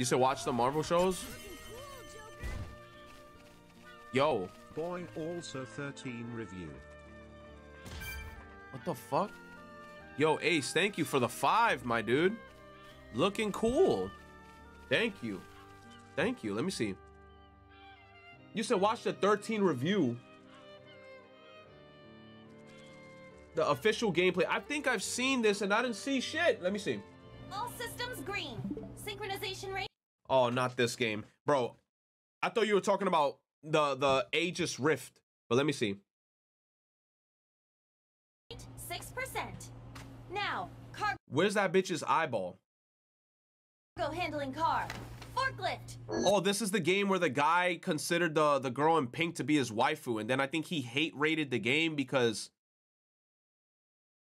You said watch the Marvel shows? Yo. Boy also 13 review. What the fuck? Yo, Ace, thank you for the five, my dude. Looking cool. Thank you. Thank you. Let me see. You said watch the 13 review. The official gameplay. I think I've seen this and I didn't see shit. Let me see. All systems green. Synchronization rate. Oh, not this game. Bro, I thought you were talking about the the Aegis Rim. But let me see. 6%. Now, cargo Where's that bitch's eyeball? handling car. Forklift. Oh, this is the game where the guy considered the the girl in pink to be his waifu, and then I think he hate rated the game because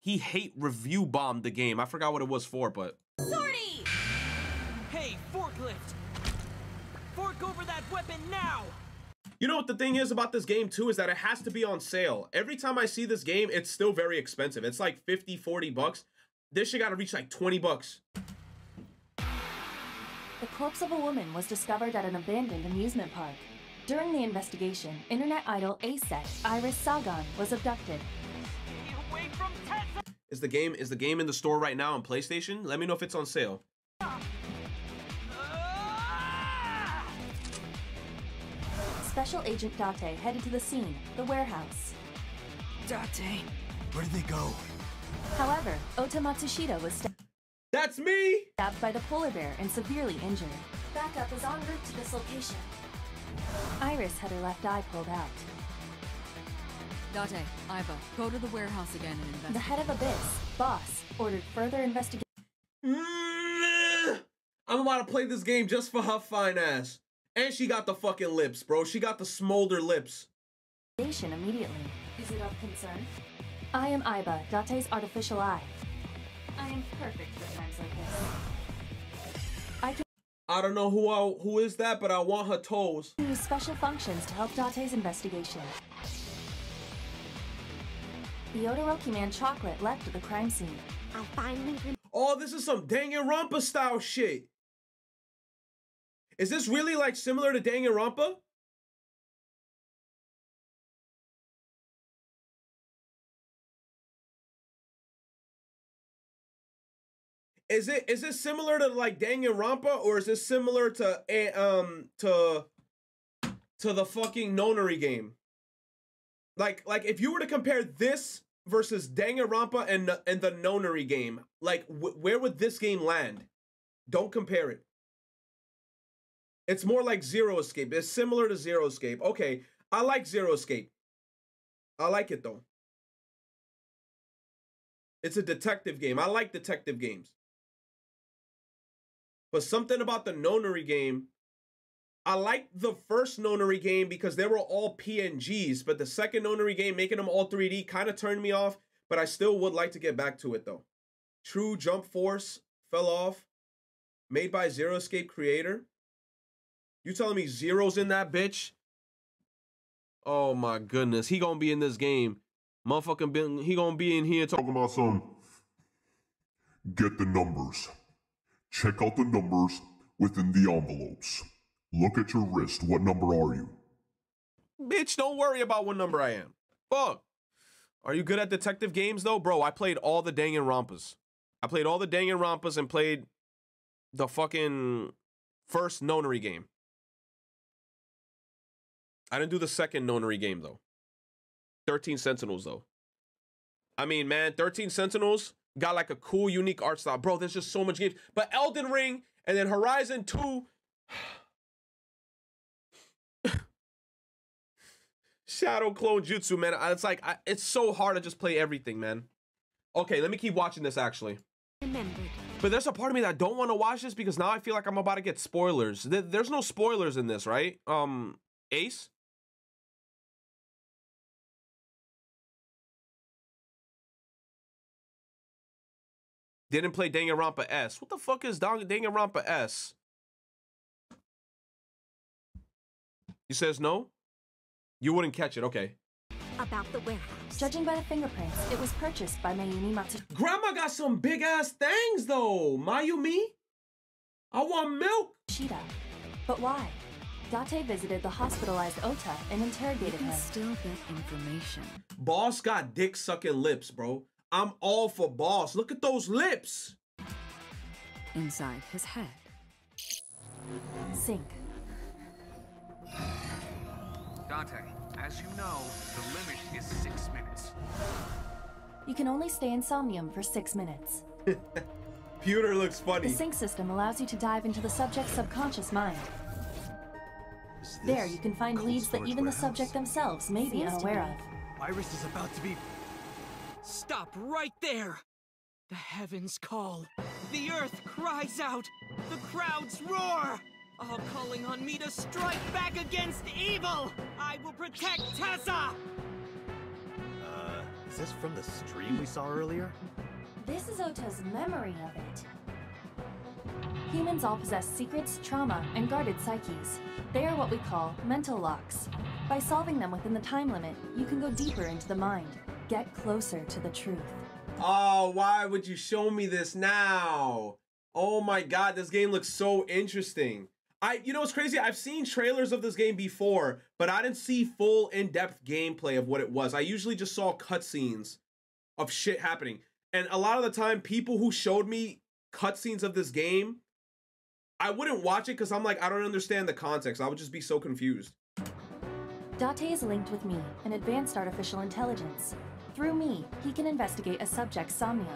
he hate review bombed the game. I forgot what it was for, but Sortie. Hey, forklift! Fork over that weapon now! You know what the thing is about this game too is that it has to be on sale. Every time I see this game, it's still very expensive. It's like 50, 40 bucks. This shit got to reach like 20 bucks. The corpse of a woman was discovered at an abandoned amusement park. During the investigation, internet idol ASET, Iris Sagan, was abducted. Stay away from Tessa! Is the game is the game in the store right now on PlayStation? Let me know if it's on sale. Ah. Special Agent Date headed to the scene, the warehouse. Date. Where did they go? However, Ota Matsushita was stabbed That's me. Stabbed by the polar bear and severely injured. Backup is en route to this location. Iris had her left eye pulled out. Date, Aiba, go to the warehouse again and investigate. The head of Abyss, Boss, ordered further investigation Mm, I'm about to play this game just for her fine ass. And she got the fucking lips, bro. She got the smolder lips. immediately. Is it of concern? I am Aiba, Date's artificial eye. I am perfect for times like this. I can I don't know who I, who is that, but I want her toes. use special functions to help Date's investigation. The Odoroki Man chocolate left at the crime scene. I finally Oh, this is some Danganronpa style shit. Is this really like similar to Danganronpa? Is it is this similar to like Danganronpa or is this similar to um to to the fucking Nonary game? Like like if you were to compare this versus Danganronpa and and the Nonary game, like wh- where would this game land? Don't compare it. It's more like Zero Escape. It's similar to Zero Escape. Okay, I like Zero Escape. I like it though. It's a detective game. I like detective games. But something about the Nonary game, I like the first Nonary game because they were all PNGs, but the second Nonary game, making them all 3D, kind of turned me off. But I still would like to get back to it though. True Jump Force fell off, made by Zero Escape creator. You telling me Zero's in that bitch? Oh my goodness, he gonna be in this game. Motherfucking, been, he gonna be in here talking. about some get the numbers. Check out the numbers within the envelopes. Look at your wrist. What number are you? Bitch, don't worry about what number I am. Fuck. Are you good at detective games though? Bro, I played all the Danganronpas. I played all the Danganronpas and played the fucking first Nonary game. I didn't do the second Nonary game though. 13 Sentinels though. I mean, man, 13 Sentinels got like a cool, unique art style. Bro, there's just so much games. But Elden Ring and then Horizon 2 Shadow Clone Jutsu, man. It's like I, it's so hard to just play everything, man. Okay, let me keep watching this actually. remembered. But there's a part of me that don't want to watch this because now I feel like I'm about to get spoilers. There's no spoilers in this, right? Um, Ace. Didn't play Danganronpa S. What the fuck is Dang- Danganronpa S? He says no. You wouldn't catch it. Okay. About the warehouse. Judging by the fingerprints, it was purchased by Mayumi Matsushita. Grandma got some big ass things though. Mayumi. I want milk. Shida. But why? Date visited the hospitalized Ota and interrogated him. still get information. Boss got dick sucking lips, bro. I'm all for boss. Look at those lips. Inside his head. Sync. Date, as you know, the limit is six minutes. You can only stay in Somnium for six minutes. Pewter looks funny. The funny. sync system allows you to dive into the subject's subconscious mind. There, you can find leads that even the subject themselves may be Seems to unaware of. Iris is about to be. Stop right there! The heavens call. The earth cries out. The crowds roar. All calling on me to strike back against evil. I will protect Tessa. Uh, is this from the stream we saw earlier? This is Ota's memory of it. Humans all possess secrets, trauma, and guarded psyches. They are what we call mental locks. By solving them within the time limit, you can go deeper into the mind, get closer to the truth. Oh, why would you show me this now? Oh my god, this game looks so interesting. I you know what's crazy? I've seen trailers of this game before, but I didn't see full in-depth gameplay of what it was. I usually just saw cutscenes of shit happening. And a lot of the time, people who showed me cutscenes of this game, I wouldn't watch it because I'm like, I don't understand the context. I would just be so confused. Date is linked with me, an advanced artificial intelligence. Through me, he can investigate a subject's somnium.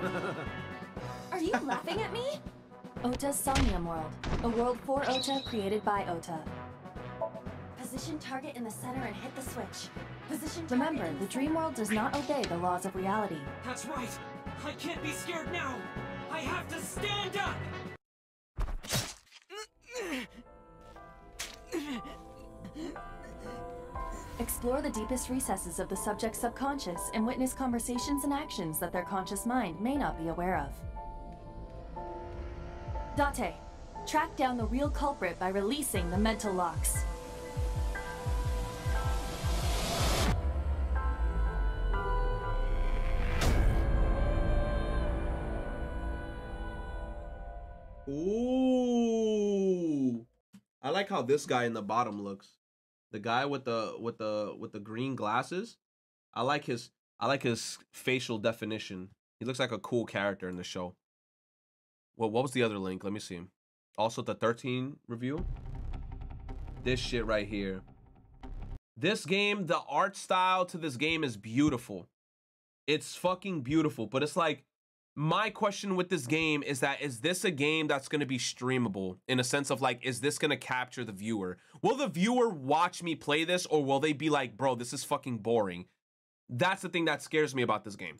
Are you laughing at me? Ota's Somnium World, a world for Ota created by Ota. Position target in the center and hit the switch. Position Remember, the dream world does not obey the laws of reality. That's right. I can't be scared now. I have to stand up. Explore the deepest recesses of the subject's subconscious and witness conversations and actions that their conscious mind may not be aware of. Date, track down the real culprit by releasing the mental locks. Ooh. I like how this guy in the bottom looks. The guy with the with the with the green glasses. I like his I like his facial definition. He looks like a cool character in the show. Well, what was the other link? Let me see. Also the 13 review. This shit right here. This game, the art style to this game is beautiful. It's fucking beautiful, but it's like my question with this game is that is this a game that's going to be streamable in a sense of like is this going to capture the viewer? Will the viewer watch me play this or will they be like bro this is fucking boring? That's the thing that scares me about this game.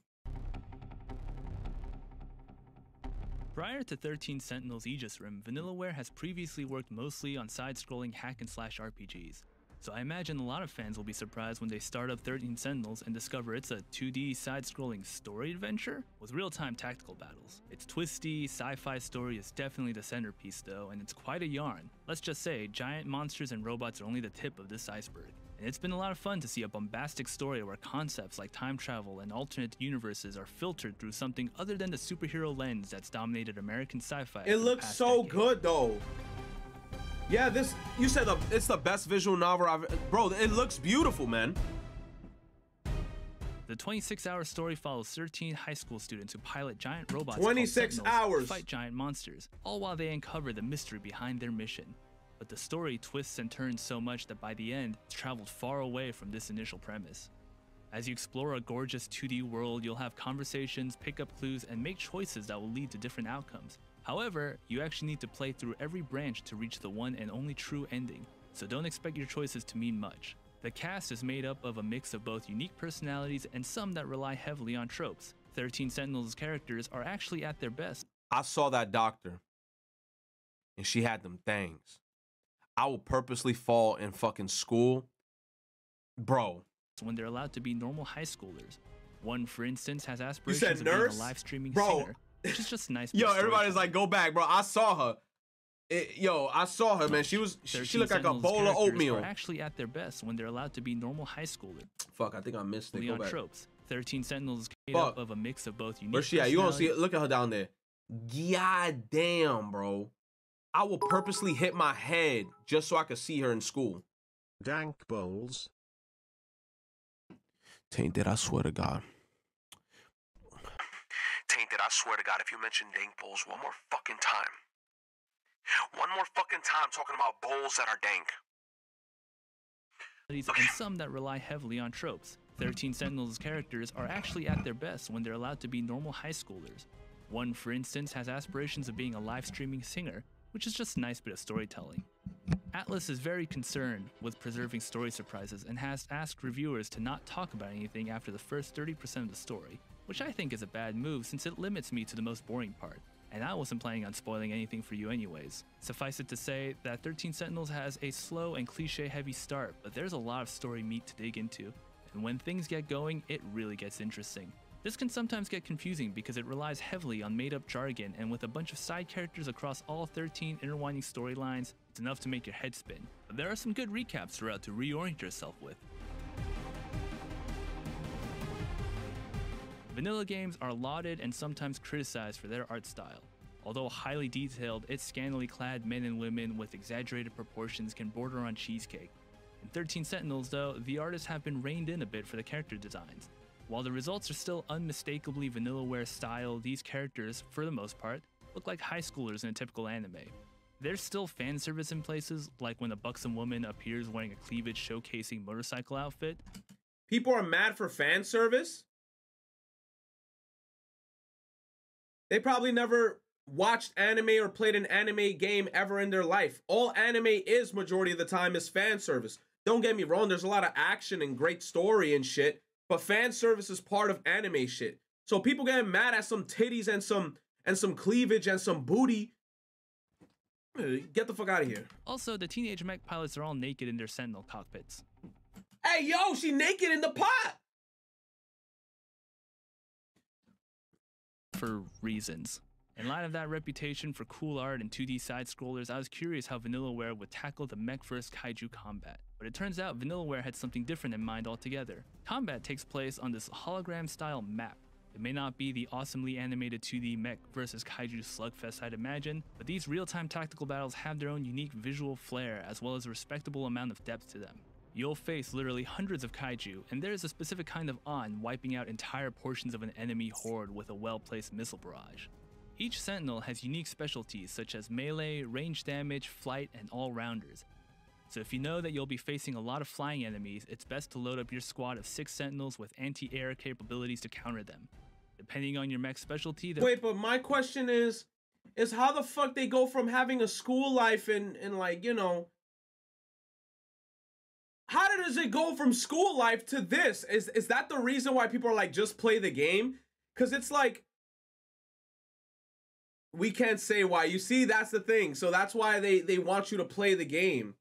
Prior to 13 Sentinels Aegis Rim, Vanillaware has previously worked mostly on side-scrolling hack and slash RPGs. So I imagine a lot of fans will be surprised when they start up 13 Sentinels and discover it's a 2D side-scrolling story adventure with real-time tactical battles. Its twisty, sci-fi story is definitely the centerpiece though, and it's quite a yarn. Let's just say, giant monsters and robots are only the tip of this iceberg. And it's been a lot of fun to see a bombastic story where concepts like time travel and alternate universes are filtered through something other than the superhero lens that's dominated American sci-fi. it looks so decade. good though yeah this you said the, it's the best visual novel i've bro it looks beautiful man The 26-hour story follows 13 high school students who pilot giant robots. 26 called Sentinels hours. To fight giant monsters, all while they uncover the mystery behind their mission. But the story twists and turns so much that by the end, it's traveled far away from this initial premise. As you explore a gorgeous 2D world, you'll have conversations, pick up clues, and make choices that will lead to different outcomes. However, you actually need to play through every branch to reach the one and only true ending, so don't expect your choices to mean much. The cast is made up of a mix of both unique personalities and some that rely heavily on tropes. 13 Sentinels' characters are actually at their best i saw that doctor and she had them things i will purposely fall in fucking school bro when they're allowed to be normal high schoolers. One, for instance, has aspirations of being a live streaming Bro. singer, which is just nice. Yo, everybody's like, go back, bro. I saw her. It- yo, I saw her, man. She was she, she looked like a bowl of oatmeal. Are actually at their best when they're allowed to be normal high schoolers. Fuck, I think I missed it. Go on back. tropes. 13 Sentinels is made up of a mix of both unique. Where's she at? You gonna see it? Look at her down there. God damn, bro. I will purposely hit my head just so I could see her in school. Dank Bowls. Tainted, I swear to God. Swear to God, if you mention dank bowls one more fucking time, one more fucking time talking about bowls that are dank. and some that rely heavily on tropes. 13 Sentinels' characters are actually at their best when they're allowed to be normal high schoolers. One, for instance, has aspirations of being a live streaming singer, which is just a nice bit of storytelling. Atlus is very concerned with preserving story surprises and has asked reviewers to not talk about anything after the first 30% of the story, which I think is a bad move since it limits me to the most boring part, and I wasn't planning on spoiling anything for you anyways. Suffice it to say that 13 Sentinels has a slow and cliche heavy start, but there's a lot of story meat to dig into, and when things get going, it really gets interesting. This can sometimes get confusing because it relies heavily on made up jargon, and with a bunch of side characters across all 13 intertwining storylines, it's enough to make your head spin. But there are some good recaps throughout to reorient yourself with. Vanilla games are lauded and sometimes criticized for their art style. Although highly detailed, its scantily clad men and women with exaggerated proportions can border on cheesecake. In 13 Sentinels, though, the artists have been reined in a bit for the character designs. While the results are still unmistakably Vanillaware style, these characters, for the most part, look like high schoolers in a typical anime. There's still fan service in places, like when a buxom woman appears wearing a cleavage showcasing motorcycle outfit, People are mad for fan service. They probably never watched anime or played an anime game ever in their life. All anime is majority of the time is fan service. Don't get me wrong, there's a lot of action and great story and shit, but fan service is part of anime shit. So people getting mad at some titties and some and some cleavage and some booty. eh, Get the fuck out of here. Also, the teenage mech pilots are all naked in their Sentinel cockpits. Hey yo, she naked in the pot. For reasons. In light of that reputation for cool art and 2D side scrollers, I was curious how Vanillaware would tackle the mech vs kaiju combat. But it turns out Vanillaware had something different in mind altogether. Combat takes place on this hologram style map. It may not be the awesomely animated 2D mech versus kaiju slugfest I'd imagine, but these real time tactical battles have their own unique visual flair as well as a respectable amount of depth to them. You'll face literally hundreds of kaiju, and there is a specific kind of on wiping out entire portions of an enemy horde with a well placed missile barrage. Each Sentinel has unique specialties such as melee, range damage, flight, and all rounders. So if you know that you'll be facing a lot of flying enemies, it's best to load up your squad of 6 Sentinels with anti air capabilities to counter them. Depending on your mech specialty, Wait, but my question is, is how the fuck they go from having a school life and and like you know, does it go from school life to this? Is is that the reason why people are like just play the game? Because it's like we can't say why. You see, that's the thing. So that's why they they want you to play the game.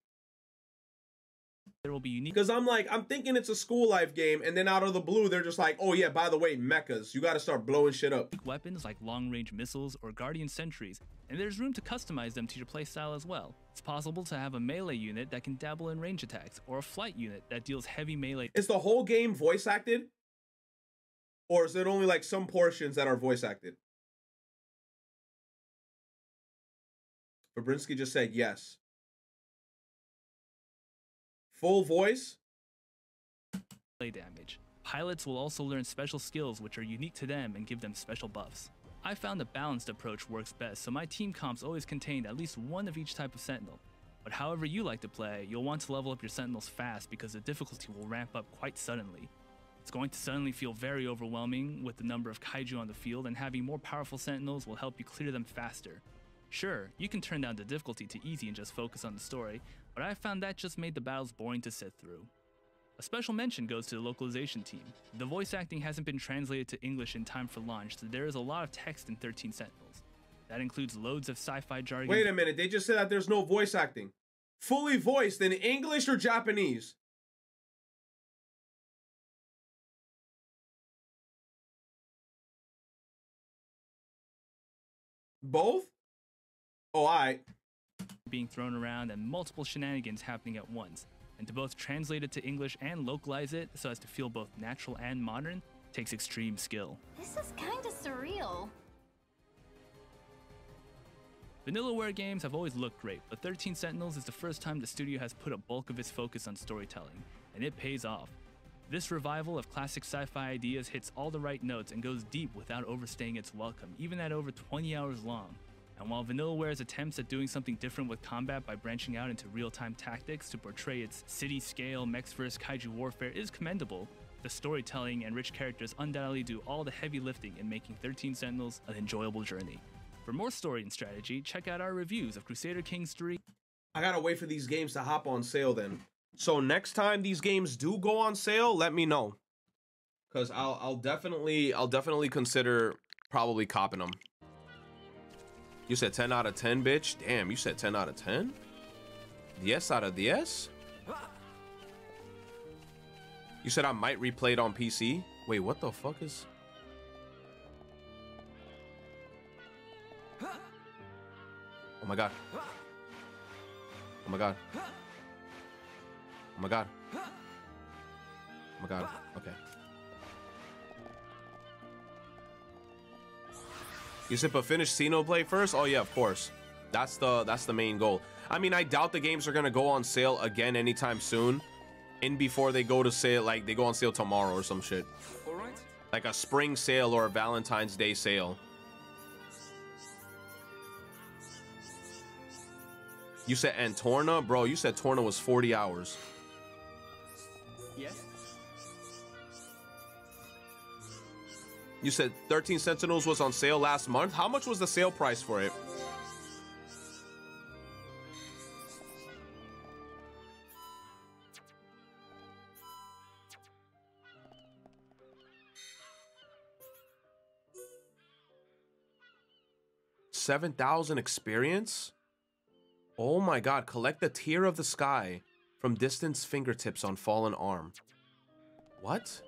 There will be unique Because I'm like, I'm thinking it's a school life game, and then out of the blue, they're just like, oh yeah, by the way, mechas, you got to start blowing shit up. weapons like long range missiles or guardian sentries, and there's room to customize them to your playstyle as well. It's possible to have a melee unit that can dabble in range attacks, or a flight unit that deals heavy melee Is the whole game voice acted? Or is it only like some portions that are voice acted? Fabrinsky just said yes. Full voice? Play damage. Pilots will also learn special skills which are unique to them and give them special buffs. I found a balanced approach works best, so my team comps always contained at least one of each type of sentinel. But however you like to play, you'll want to level up your sentinels fast because the difficulty will ramp up quite suddenly. It's going to suddenly feel very overwhelming with the number of kaiju on the field, and having more powerful sentinels will help you clear them faster. Sure, you can turn down the difficulty to easy and just focus on the story, but I found that just made the battles boring to sit through. A special mention goes to the localization team. The voice acting hasn't been translated to English in time for launch, so there is a lot of text in 13 Sentinels. That includes loads of sci fi jargon. Wait a minute, they just said that there's no voice acting. Fully voiced in English or Japanese? Both? Oh, I. being thrown around and multiple shenanigans happening at once. And to both translate it to English and localize it so as to feel both natural and modern, takes extreme skill. This is kinda surreal. Vanillaware games have always looked great, but 13 Sentinels is the first time the studio has put a bulk of its focus on storytelling, and it pays off. This revival of classic sci fi ideas hits all the right notes and goes deep without overstaying its welcome, even at over 20 hours long. And while Vanillaware's attempts at doing something different with combat by branching out into real time tactics to portray its city scale mechs vs. kaiju warfare is commendable, the storytelling and rich characters undoubtedly do all the heavy lifting in making 13 Sentinels an enjoyable journey. For more story and strategy, check out our reviews of Crusader Kings 3. I gotta wait for these games to hop on sale then. So next time these games do go on sale, let me know. Cause I'll I'll definitely I'll definitely consider probably copping them. You said 10 out of 10, bitch? Damn, you said 10 out of 10? Yes out of the yes? You said I might replay it on PC? Wait, what the fuck is... Oh my god. Oh my god. Oh my god. Oh my god. Okay. You said but finish Sino play first? Oh yeah, of course. That's the that's the main goal. I mean, I doubt the games are gonna go on sale again anytime soon. In before they go to sale, like they go on sale tomorrow or some shit. All right. Like a spring sale or a Valentine's Day sale. You said Antorna? Bro, you said Torna was 40 hours. Yes. You said 13 Sentinels was on sale last month. How much was the sale price for it? Seven thousand experience? Oh my god, collect the tear of the sky from distant fingertips on fallen arm. What?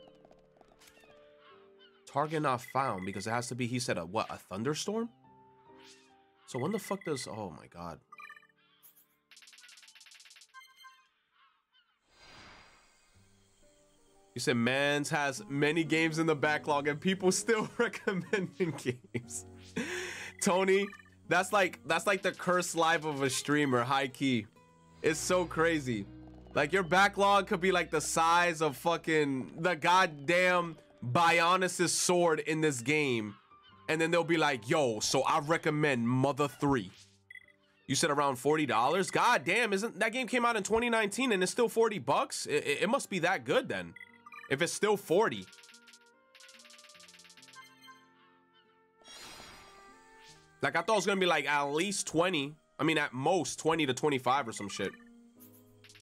Target not found because it has to be, he said, a what, a thunderstorm? So when the fuck does, oh my god. You said Mans has many games in the backlog and people still recommending games. Tony, that's like that's like the cursed life of a streamer, high key. It's so crazy. Like your backlog could be like the size of fucking the goddamn Bionis' sword in this game. And then they'll be like, yo, so I recommend Mother 3. You said around $40? God damn, isn't that game came out in 2019 and it's still 40 bucks? It, it must be that good then. If it's still 40. Like I thought it was gonna be like at least 20. I mean at most 20 to 25 or some shit.